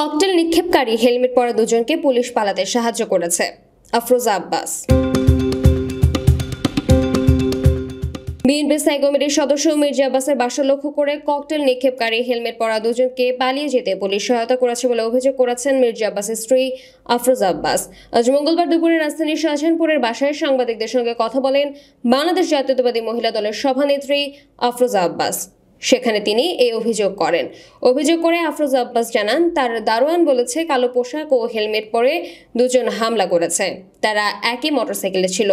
Cocktail নিক্ষেপকারী helmet পরা দুজনকে police পালাতে সাহায্য করেছে। আফরোজা আব্বাস। বিএনপি স্থায়ী কমিটির সদস্য মির্জা আব্বাসের বাসা লক্ষ্য করে ককটেল নিক্ষেপকারী হেলমেট পরা দুজনকে পালিয়ে যেতে পুলিশ সহায়তা করেছে বলে অভিযোগ করেছেন মির্জা আব্বাসের স্ত্রী আফরোজা আব্বাস। আজ মঙ্গলবার দুপুরে রাজধানীর শাহজাহানপুরের বাসায় সাংবাদিকদের সঙ্গে কথা বলেন বাংলাদেশ জাতীয়তাবাদী মহিলা দলের সভানেত্রী আফরোজা আব্বাস। সেখানে তিনি এই অভিযোগ করেন। অভিযোগ করে আফরোজ আব্বাস জানান, তার দারোয়ান বলেছে, কালো পোশাক ও হেলমেট পরে দুজন হামলা করেছে। তারা একই মোটরসাইকেলে ছিল।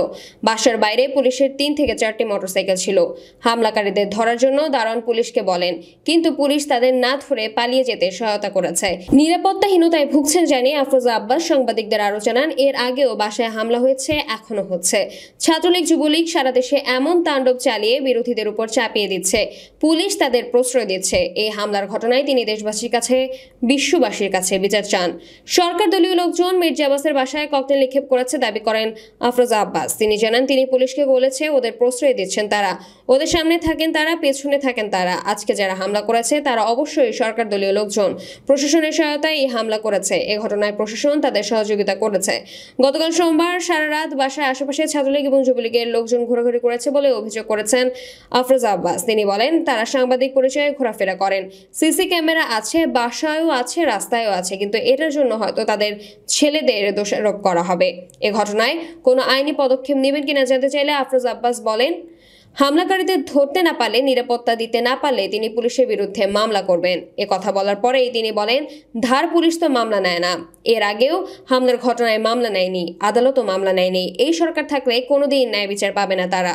বাসার বাইরে পুলিশের তিন থেকে চারটি মোটরসাইকেল ছিল। হামলাকারীদের ধরার জন্য দারোয়ান পুলিশকে বলেন, কিন্তু পুলিশ তাদের না ধরে পালিয়ে যেতে সহায়তা করেছে। নিরাপত্তাহীনতায় ভুগছেন জানিয়ে আফরোজা আব্বাস সাংবাদিকদের আরও জানান, এর আগেও বাসায় হামলা হয়েছে এখনও হচ্ছে। ছাত্রলীগ, যুবলীগ সারা দেশে এমন তাণ্ডব চালিয়ে বিরোধীদের উপর চাপিয়ে দিচ্ছে। পুলিশ তাদের প্রশ্রয় দিচ্ছে। এই হামলার ঘটনায় তিনি দেশবাসীর কাছে, বিশ্ববাসীর কাছে বিচার চান। সরকার দলীয় লোকজন মির্জা আব্বাসের বাসায় ককটেল নিক্ষেপ করেছে দাবি করেন আফরোজা আব্বাস। তিনি জানান, তিনি পুলিশকে বলেছে, ওদের প্রশ্রয় দিচ্ছেন তারা। ওদের সামনে থাকেন তারা, পেছনে থাকেন তারা। আজকে যারা হামলা করেছে, তারা অবশ্যই সরকার দলীয় লোকজন। প্রশাসনের সহায়তায় এই হামলা করেছে। এ ঘটনায় প্রশাসন তাদের সহযোগিতা করেছে। গতকাল সোমবার সারা রাত বাসায় আশেপাশে ছাত্রলীগ এবং যুবলীগের লোকজন ঘোরাঘুরি করেছে বলে অভিযোগ করেছেন আফরোজা আব্বাস। তিনি বলেন, তারা সাংবাদিক পরিচয়ে ঘোরাফেরা করেন। সিসি ক্যামেরা আছে, বাসায়ও আছে, রাস্তায়ও আছে, কিন্তু এটার জন্য হয়তো তাদের ছেলেদের দোষারোপ করা হবে। এ ঘটনায় কোনো আইনি পদক্ষেপ নেবেন কিনা জানতে চাইলে আফরোজ আব্বাস বলেন হামলাকারীদের ধরতে না পারলে, নিরাপত্তা দিতে না পারলে তিনি পুলিশের বিরুদ্ধে মামলা করবেন। এ কথা বলার পরেই তিনি বলেন, ধার পুলিশ তো মামলা নেয় না। এর আগেও হামলার ঘটনায় মামলা নেয়নি, আদালতও মামলা নেয়নি। এই সরকার থাকলে কোনোদিন ন্যায় বিচার পাবে না তারা।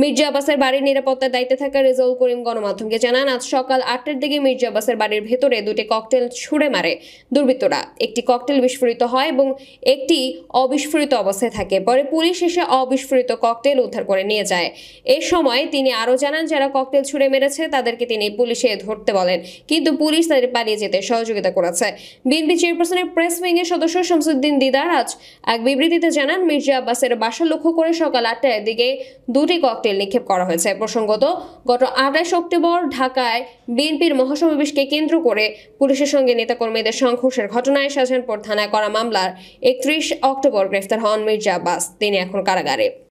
মির্জা আব্বাসের বাড়ির নিরাপত্তার দায়িত্বে থাকা রেজাউল করিম গণমাধ্যমকে জানান, আজ সকাল আটটার দিকে মির্জা আব্বাসের বাড়ির ভেতরে দুটি ককটেল ছুড়ে মারে দুর্বৃত্তরা। একটি ককটেল বিস্ফোরিত হয় এবং একটি অবিস্ফোরিত অবস্থায় থাকে। পরে পুলিশ এসে অবিস্ফোরিত ককটেল উদ্ধার করে নিয়ে যায়। এ সময় তিনি আরও জানান যারা ককটেল ছুড়ে মেরেছে, তাদেরকে তিনি পুলিশে ধরতে বলেন। কিন্তু পুলিশ তাদের পালিয়ে যেতে সহযোগিতা করেছে। বিএনপি চেয়ারপারসনের প্রেস উইংয়ের সদস্য শামসুদ্দিন দিদার আজ এক বিবৃতিতে জানান, মির্জা আব্বাসের বাসা লক্ষ্য করে সকাল আটটার দিকে দুটি ককটেল নিক্ষেপ করা হয়েছে। প্রসঙ্গত, গত আঠাশ অক্টোবর ঢাকায় বিএনপির মহাসমাবেশকে কেন্দ্র করে পুলিশের সঙ্গে নেতাকর্মীদের সংঘর্ষের ঘটনায় শাহজাহানপুর থানায় করা মামলার একত্রিশ অক্টোবর গ্রেফতার হন মির্জা আব্বাস। তিনি এখন কারাগারে।